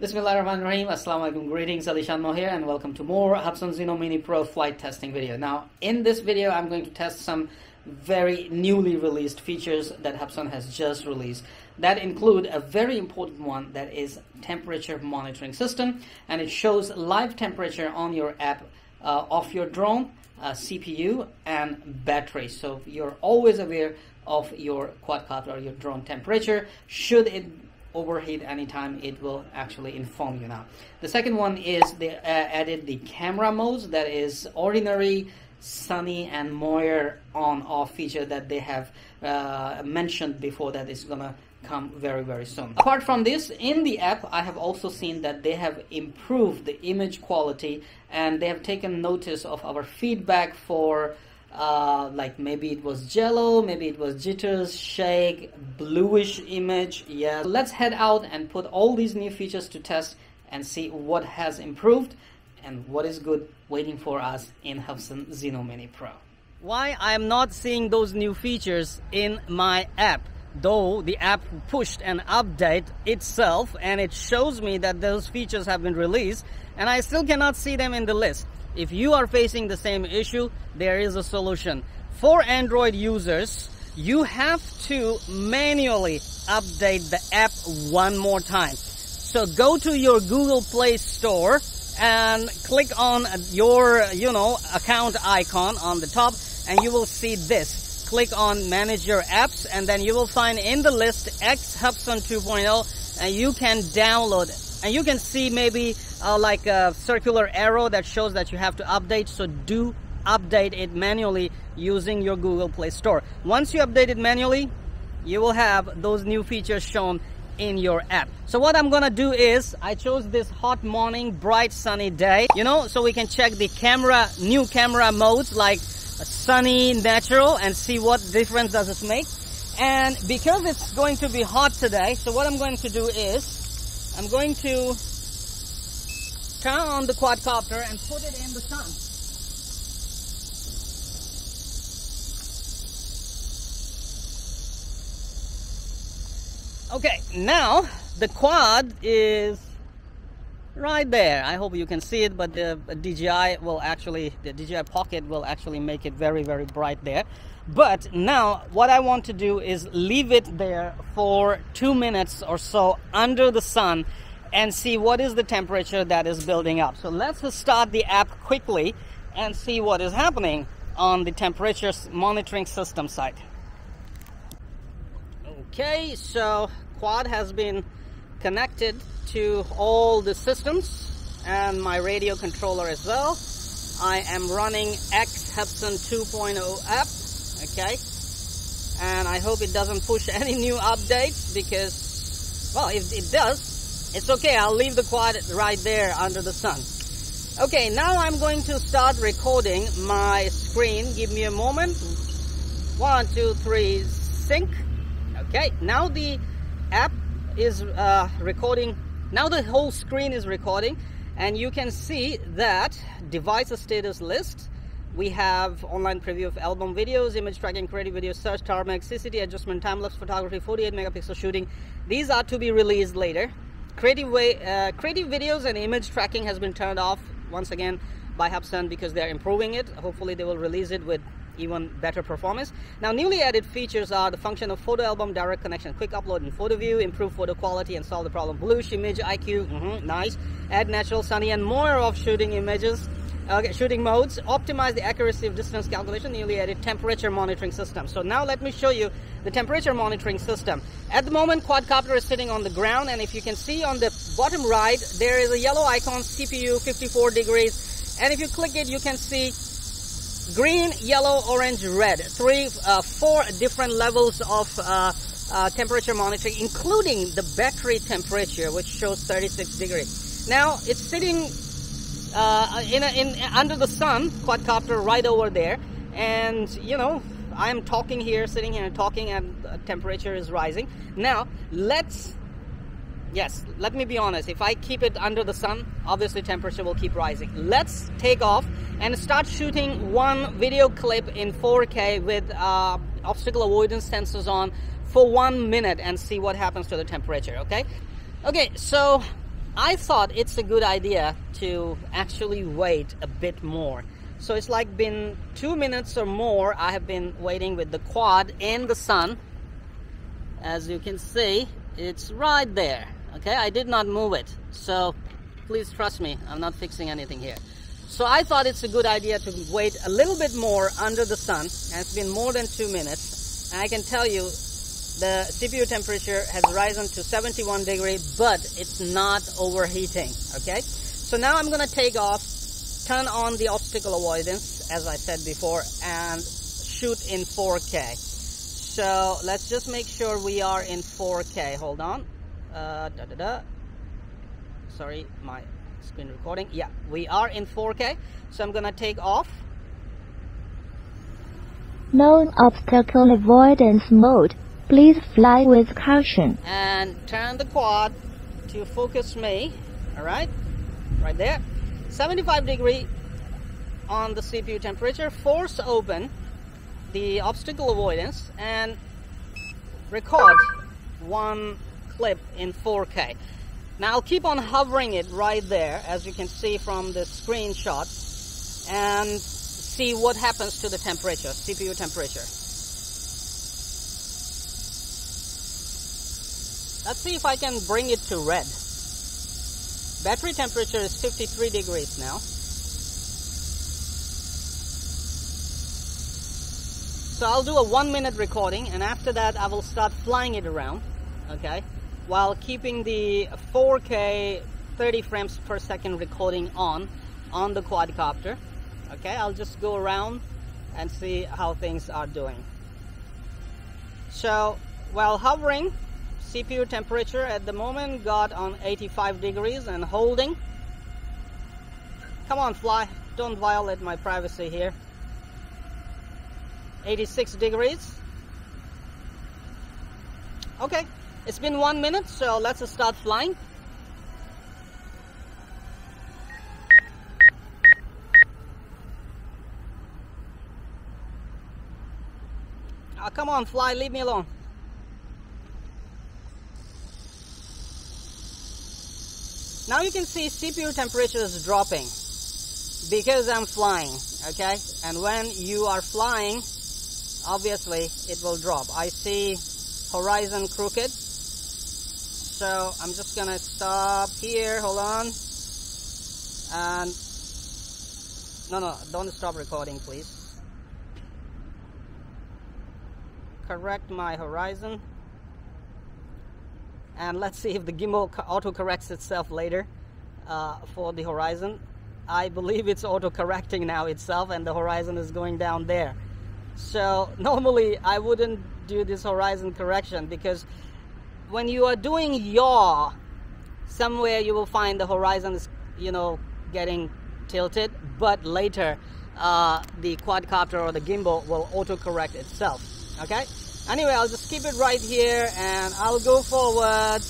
Bismillahirrahmanirrahim. Assalamu alaikum. Greetings, Alishan Mao here, and welcome to more Hubsan Zino Mini Pro flight testing video. Now, in this video, I'm going to test some very newly released features that Hubsan has just released. That include a very important one that is temperature monitoring system, and it shows live temperature on your app uh, of your drone, uh, CPU, and battery. So you're always aware of your quadcopter or your drone temperature. Should it overheat anytime it will actually inform you now. The second one is they uh, added the camera modes that is ordinary sunny and moire on off feature that they have uh, mentioned before that is gonna come very very soon. Apart from this in the app i have also seen that they have improved the image quality and they have taken notice of our feedback for uh, like maybe it was jello, maybe it was jitters, shake, bluish image. Yeah, let's head out and put all these new features to test and see what has improved and what is good waiting for us in Hubsan Zino Mini Pro. Why I'm not seeing those new features in my app? Though the app pushed an update itself and it shows me that those features have been released and I still cannot see them in the list. If you are facing the same issue, there is a solution. For Android users, you have to manually update the app one more time. So go to your Google Play Store and click on your, you know, account icon on the top and you will see this. Click on manage your apps and then you will find in the list X Hubsan 2.0 and you can download it and you can see maybe uh, like a circular arrow that shows that you have to update. So do update it manually using your Google Play Store. Once you update it manually you will have those new features shown in your app. So what I'm gonna do is I chose this hot morning bright sunny day you know so we can check the camera new camera modes like sunny natural and see what difference does it make. And because it's going to be hot today so what I'm going to do is I'm going to turn on the quadcopter and put it in the sun. Okay, now the quad is right there. I hope you can see it, but the DJI will actually, the DJI Pocket will actually make it very, very bright there. But now what I want to do is leave it there for two minutes or so under the sun and see what is the temperature that is building up. So let's start the app quickly and see what is happening on the temperature monitoring system side. Okay, so quad has been connected to all the systems and my radio controller as well. I am running X Hubsan 2.0 app okay and I hope it doesn't push any new updates because well if it does it's okay I'll leave the quad right there under the sun. Okay now I'm going to start recording my screen. Give me a moment. One two three sync. Okay now the app is uh, recording. Now the whole screen is recording and you can see that device status list. We have online preview of album videos, image tracking, creative video search, tarmac, CCD adjustment, time-lapse photography, 48 megapixel shooting. These are to be released later. Creative way, uh, creative videos and image tracking has been turned off once again by Hubsan because they're improving it. Hopefully they will release it with even better performance. Now newly added features are the function of photo album direct connection, quick upload and photo view, improve photo quality and solve the problem. Bluish image IQ, mm -hmm, nice. Add natural sunny and more of shooting images Okay, shooting modes, optimize the accuracy of distance calculation, newly added temperature monitoring system. So now let me show you the temperature monitoring system. At the moment, quadcopter is sitting on the ground, and if you can see on the bottom right, there is a yellow icon, CPU 54 degrees, and if you click it, you can see green, yellow, orange, red. Three, uh, four different levels of uh, uh, temperature monitoring, including the battery temperature, which shows 36 degrees. Now, it's sitting uh, in, a, in under the sun quadcopter right over there and you know I'm talking here sitting here and talking and temperature is rising. Now let's yes let me be honest. If I keep it under the sun obviously temperature will keep rising. Let's take off and start shooting one video clip in 4k with uh, obstacle avoidance sensors on for one minute and see what happens to the temperature okay? Okay so I thought it's a good idea to actually wait a bit more. So it's like been two minutes or more I have been waiting with the quad in the sun. As you can see, it's right there. Okay, I did not move it. So please trust me, I'm not fixing anything here. So I thought it's a good idea to wait a little bit more under the sun. And it's been more than two minutes. And I can tell you the CPU temperature has risen to 71 degree, but it's not overheating. Okay. So now I'm to take off, turn on the obstacle avoidance, as I said before, and shoot in 4K. So let's just make sure we are in 4K. Hold on. Uh, da, da, da. Sorry, my screen recording. Yeah, we are in 4K. So I'm gonna take off. No obstacle avoidance mode. Please fly with caution. And turn the quad to focus me. All right, right there. 75 degree on the CPU temperature. Force open the obstacle avoidance and record one clip in 4K. Now I'll keep on hovering it right there, as you can see from the screenshot, and see what happens to the temperature, CPU temperature. Let's see if I can bring it to red. Battery temperature is 53 degrees now. So I'll do a one minute recording and after that I will start flying it around, okay? while keeping the 4K 30 frames per second recording on on the quadcopter. Okay, I'll just go around and see how things are doing. So while hovering, CPU temperature at the moment got on 85 degrees and holding. Come on, fly. Don't violate my privacy here. 86 degrees. Okay, it's been one minute, so let's start flying. Oh, come on, fly, leave me alone. Now you can see CPU temperature is dropping because I'm flying, okay? And when you are flying, obviously it will drop. I see horizon crooked. So I'm just gonna stop here. Hold on. And no no don't stop recording please. Correct my horizon. And let's see if the gimbal auto corrects itself later uh, for the horizon. I believe it's auto correcting now itself and the horizon is going down there so normally I wouldn't do this horizon correction because when you are doing yaw, somewhere you will find the horizon is, you know, getting tilted, but later uh, the quadcopter or the gimbal will auto-correct itself, okay? Anyway, I'll just keep it right here and I'll go forward.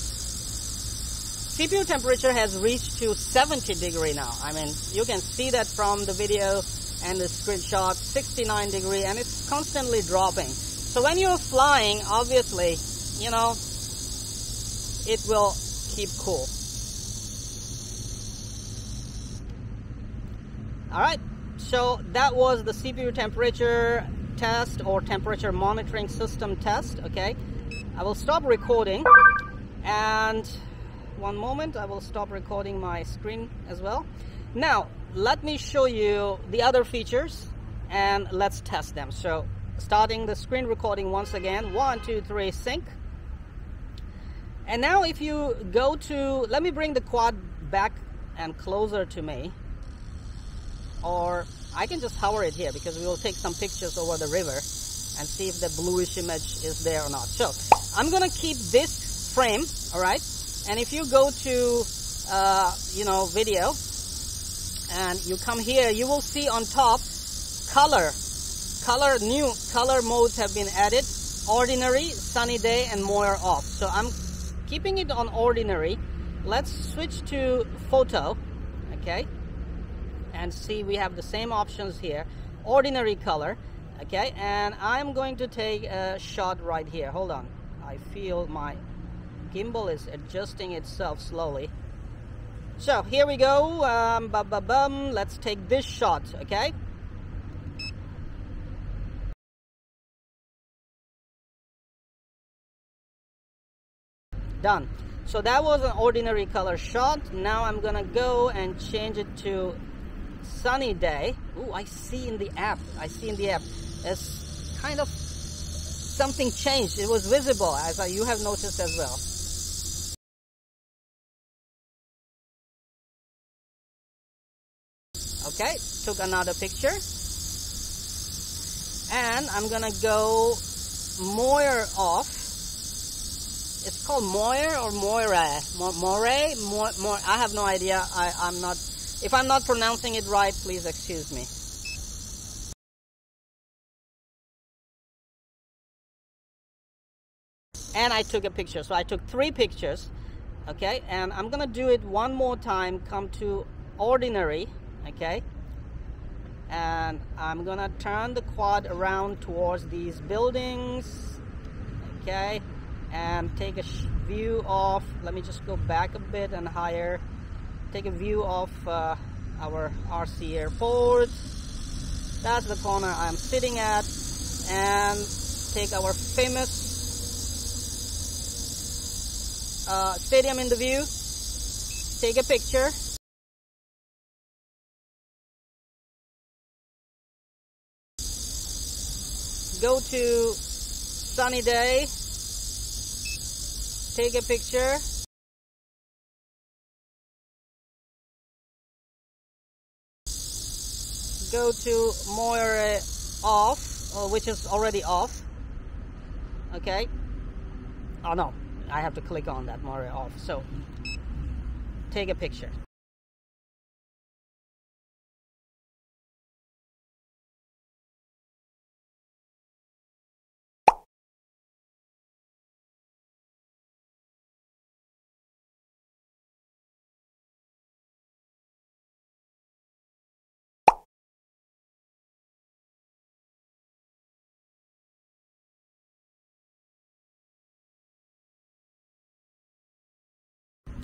CPU temperature has reached to 70 degree now. I mean, you can see that from the video and the screenshot, 69 degree, and it's constantly dropping. So when you're flying, obviously, you know, it will keep cool. Alright, so that was the CPU temperature test or temperature monitoring system test, okay? I will stop recording and one moment, I will stop recording my screen as well. Now, let me show you the other features and let's test them. So, starting the screen recording once again, one, two, three, sync. And now if you go to, let me bring the quad back and closer to me. Or I can just hover it here because we will take some pictures over the river and see if the bluish image is there or not. So I'm gonna keep this frame, all right? And if you go to, uh, you know, video and you come here, you will see on top color, color, new color modes have been added. Ordinary, sunny day, and more off. So I'm keeping it on ordinary let's switch to photo okay and see we have the same options here ordinary color okay and I'm going to take a shot right here hold on I feel my gimbal is adjusting itself slowly So here we go. Um, bum, bum, bum. Let's take this shot, okay? Done. So that was an ordinary color shot. Now I'm gonna go and change it to sunny day. Oh, I see in the app. I see in the app. It's kind of something changed. It was visible as you have noticed as well. Okay, took another picture. And I'm gonna go Moire off. It's called Moir or Moire? Moire? More, I have no idea. I, I'm not, if I'm not pronouncing it right, please excuse me. And I took a picture. So I took three pictures. Okay, and I'm gonna do it one more time. Come to ordinary okay and I'm gonna turn the quad around towards these buildings okay and take a view of let me just go back a bit and higher. Take a view of uh, our RC airport. That's the corner I'm sitting at. And take our famous uh, stadium in the view. Take a picture. Go to sunny day, take a picture. Go to more off, uh, which is already off. Okay. Oh no, I have to click on that more off. So take a picture.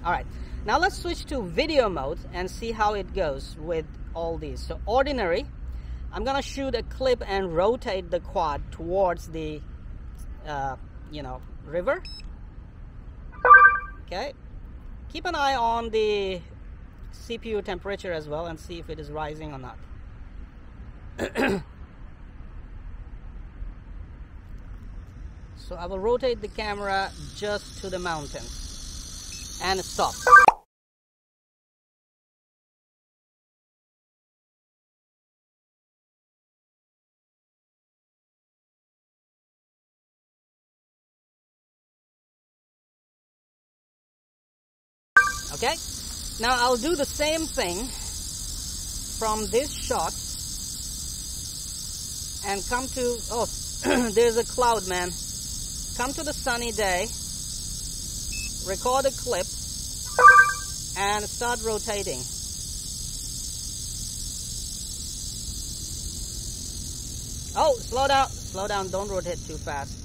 All right. Now let's switch to video mode and see how it goes with all these. So ordinary I'm gonna shoot a clip and rotate the quad towards the uh, you know river. Okay. Keep an eye on the CPU temperature as well and see if it is rising or not. So I will rotate the camera just to the mountains and stop. Okay, now I'll do the same thing from this shot and come to, oh, there's a cloud, man. Come to the sunny day record a clip and start rotating. Oh, slow down, slow down, don't rotate too fast.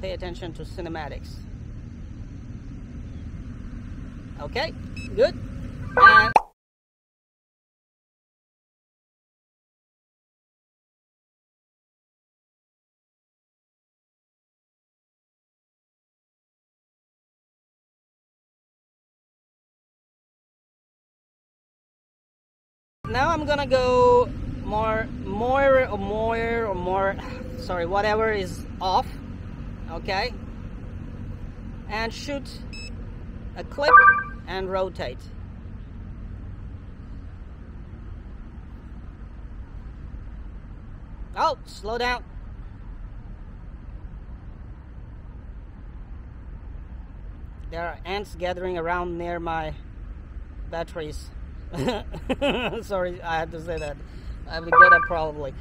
Pay attention to cinematics. Okay, good. And now I'm gonna go more more or more or more sorry whatever is off okay? And shoot a clip and rotate. Oh slow down. There are ants gathering around near my batteries Sorry, I had to say that. I would get it probably.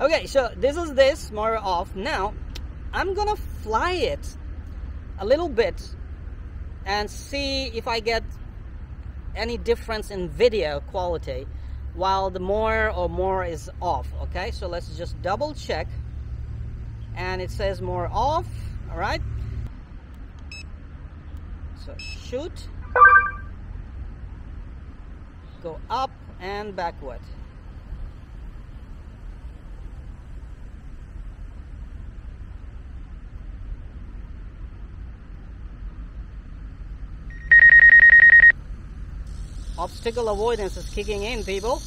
Okay, so this is this more off. Now, I'm gonna fly it a little bit and see if I get any difference in video quality while the more or more is off okay? So let's just double check. And it says more off all right? So shoot. Go up and backward obstacle avoidance is kicking in people.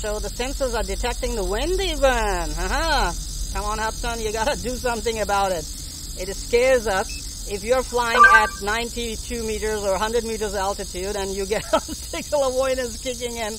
So the sensors are detecting the wind even uh-huh. come on Hubsan you gotta do something about it. It scares us. If you're flying at 92 meters or 100 meters altitude and you get obstacle avoidance kicking in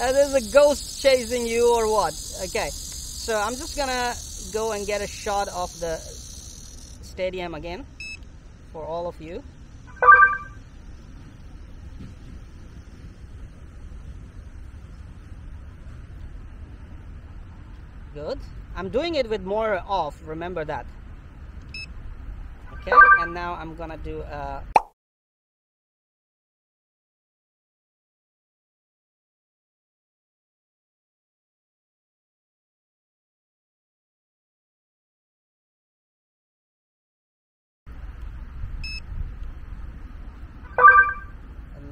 uh, there's a ghost chasing you or what? Okay. So I'm just gonna go and get a shot of the stadium again for all of you. Good. I'm doing it with more off remember that. Okay and now I'm gonna do a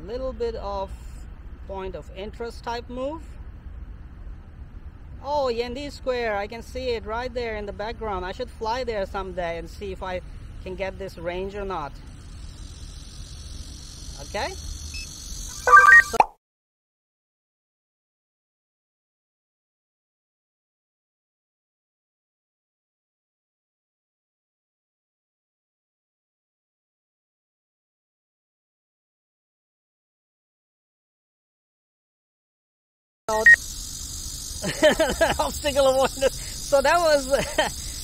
little bit of point of interest type move. Oh, Yendi Square, I can see it right there in the background. I should fly there someday and see if I can get this range or not. Okay? obstacle avoidance. So that was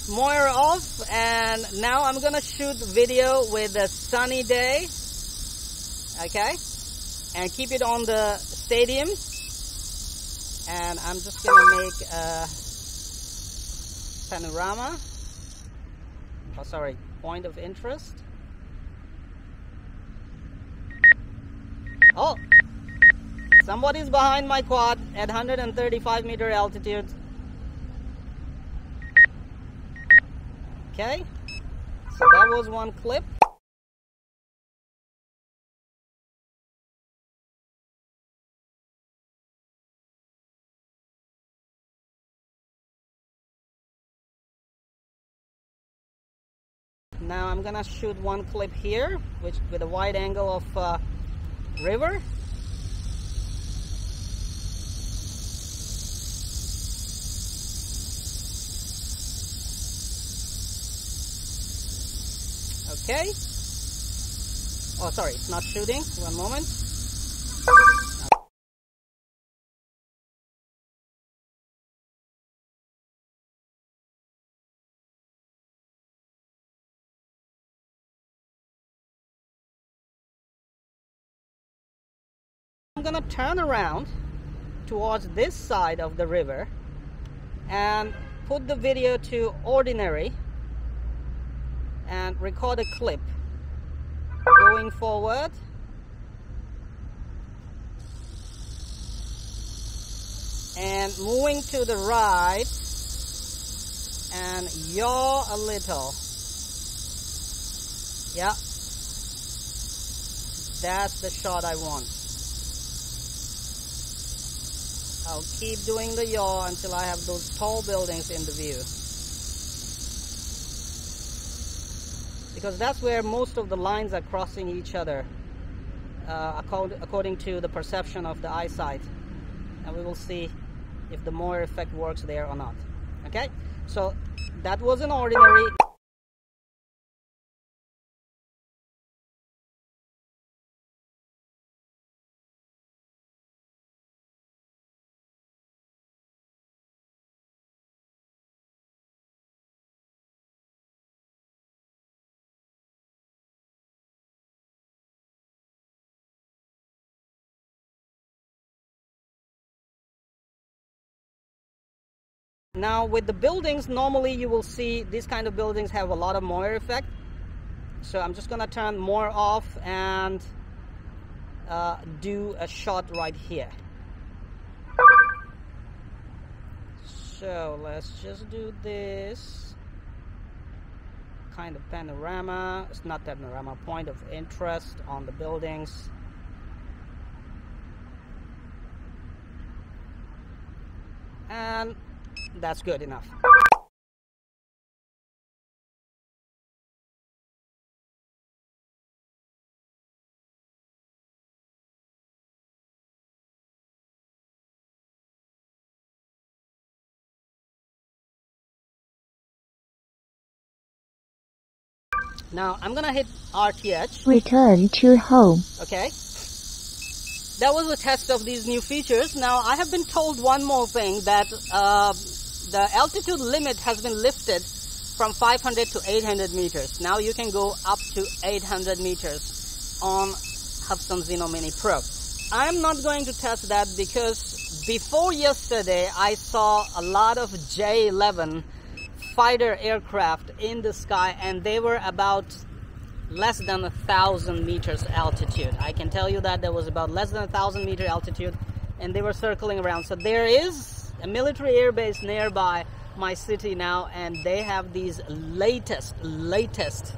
more off and now I'm gonna shoot video with a sunny day. Okay? And keep it on the stadium. And I'm just gonna make a panorama. Oh sorry, point of interest. Oh, Somebody's behind my quad at 135 meter altitude. Okay, so that was one clip. Now I'm gonna shoot one clip here, which with a wide angle of uh, river. Okay. Oh, sorry, it's not shooting. One moment. I'm gonna turn around towards this side of the river and put the video to ordinary and record a clip. Going forward. And moving to the right. And yaw a little. Yeah. That's the shot I want. I'll keep doing the yaw until I have those tall buildings in the view because that's where most of the lines are crossing each other uh, according to the perception of the eyesight. And we will see if the Moore effect works there or not. Okay? So that was an ordinary Now with the buildings, normally you will see these kind of buildings have a lot of moire effect. So I'm just gonna turn more off and uh, do a shot right here. So let's just do this kind of panorama. It's not panorama, point of interest on the buildings. And that's good enough. Now I'm gonna hit RTH. Return to home. Okay. That was a test of these new features. Now I have been told one more thing that uh, the altitude limit has been lifted from 500 to 800 meters. Now you can go up to 800 meters on Hubsan Zino Mini Pro. I'm not going to test that because before yesterday I saw a lot of J-11 fighter aircraft in the sky and they were about less than a thousand meters altitude. I can tell you that there was about less than a thousand meter altitude and they were circling around. So there is a military airbase nearby my city now and they have these latest latest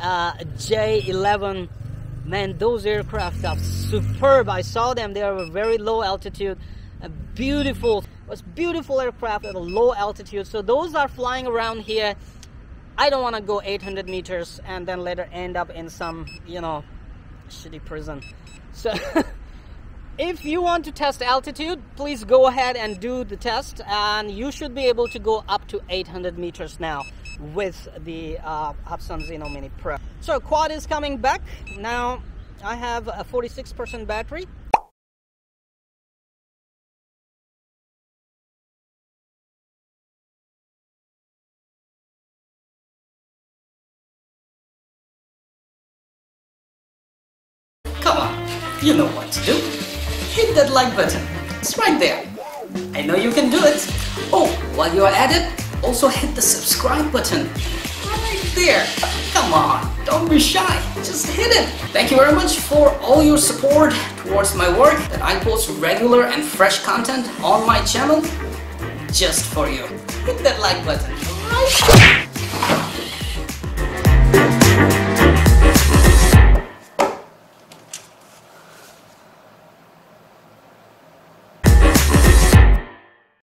uh, J11 man those aircraft are superb. I saw them. They are very low altitude a beautiful was beautiful aircraft at a low altitude. So those are flying around here. I don't want to go 800 meters and then later end up in some you know shitty prison. So if you want to test altitude, please go ahead and do the test and you should be able to go up to 800 meters now with the uh, Hubsan Zino Mini Pro. So quad is coming back. Now I have a 46% battery. Come on, you know what to do hit that like button. It's right there. I know you can do it. Oh, while you're at it, also hit the subscribe button. Right there. Come on, don't be shy. Just hit it. Thank you very much for all your support towards my work that I post regular and fresh content on my channel just for you. Hit that like button. Right